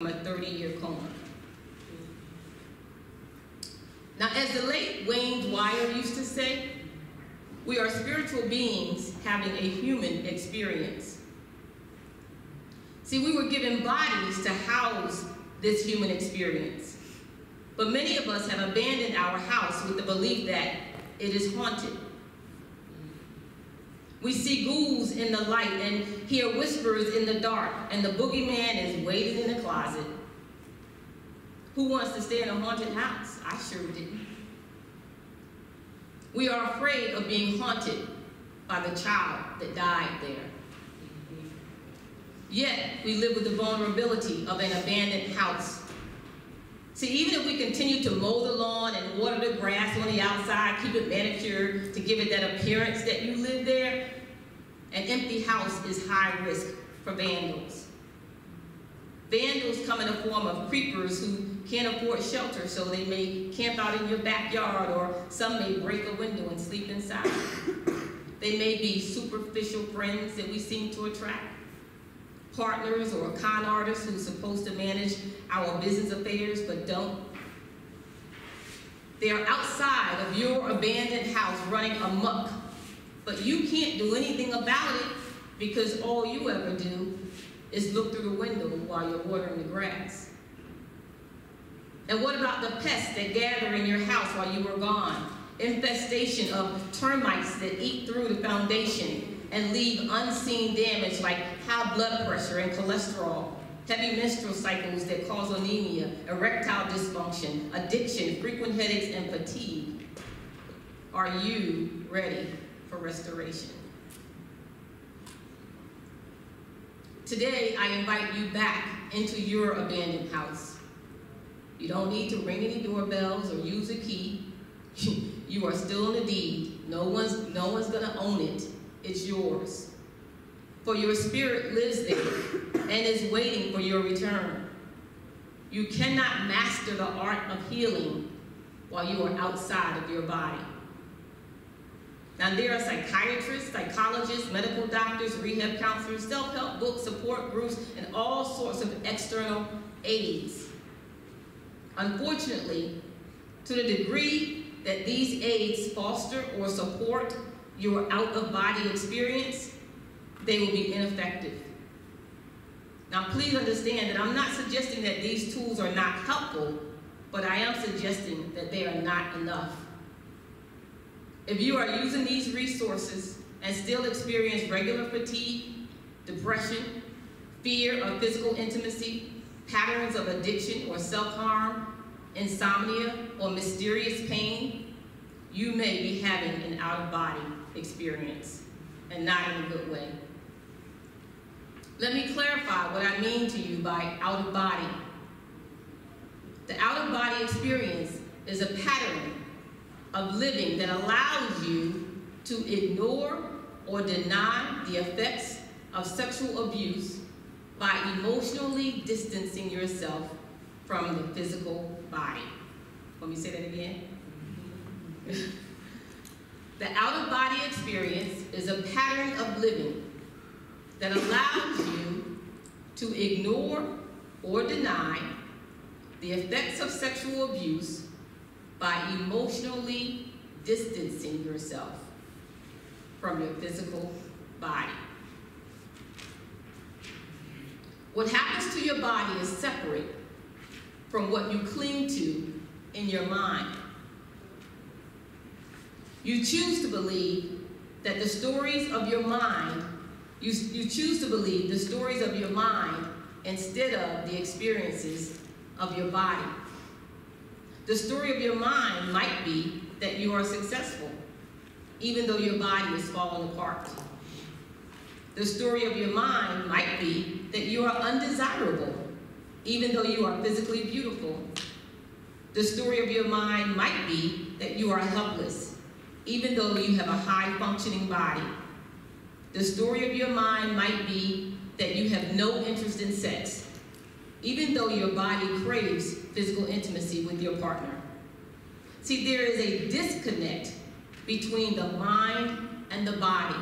a 30-year coma. Now, as the late Wayne Dyer used to say, we are spiritual beings having a human experience. See, we were given bodies to house this human experience. But many of us have abandoned our house with the belief that it is haunted. We see ghouls in the light and hear whispers in the dark, and the boogeyman is waiting in the closet. Who wants to stay in a haunted house? I sure didn't. We are afraid of being haunted by the child that died there. Yet, we live with the vulnerability of an abandoned house. See, even if we continue to mow the lawn and water the grass on the outside, keep it manicured to give it that appearance that you live there, an empty house is high risk for vandals. Vandals come in the form of creepers who can't afford shelter, so they may camp out in your backyard, or some may break a window and sleep inside. they may be superficial friends that we seem to attract, partners or con artists who's supposed to manage our business affairs but don't. They are outside of your abandoned house running amok, but you can't do anything about it because all you ever do is look through the window while you're watering the grass. And what about the pests that gather in your house while you were gone? Infestation of termites that eat through the foundation and leave unseen damage like high blood pressure and cholesterol, heavy menstrual cycles that cause anemia, erectile dysfunction, addiction, frequent headaches, and fatigue. Are you ready for restoration? Today, I invite you back into your abandoned house. You don't need to ring any doorbells or use a key. you are still in the deed. No one's, no one's gonna own it. It's yours. For your spirit lives there and is waiting for your return. You cannot master the art of healing while you are outside of your body. Now, there are psychiatrists, psychologists, medical doctors, rehab counselors, self-help books, support groups, and all sorts of external aids. Unfortunately, to the degree that these aids foster or support your out-of-body experience, they will be ineffective. Now, please understand that I'm not suggesting that these tools are not helpful, but I am suggesting that they are not enough. If you are using these resources and still experience regular fatigue, depression, fear of physical intimacy, patterns of addiction or self-harm, insomnia, or mysterious pain, you may be having an out-of-body experience, and not in a good way. Let me clarify what I mean to you by out-of-body. The out-of-body experience is a pattern of living that allows you to ignore or deny the effects of sexual abuse by emotionally distancing yourself from the physical body. Let me say that again. the out-of-body experience is a pattern of living that allows you to ignore or deny the effects of sexual abuse by emotionally distancing yourself from your physical body. What happens to your body is separate from what you cling to in your mind. You choose to believe that the stories of your mind, you, you choose to believe the stories of your mind instead of the experiences of your body. The story of your mind might be that you are successful, even though your body is falling apart. The story of your mind might be that you are undesirable, even though you are physically beautiful. The story of your mind might be that you are helpless, even though you have a high functioning body. The story of your mind might be that you have no interest in sex, even though your body craves physical intimacy with your partner. See, there is a disconnect between the mind and the body.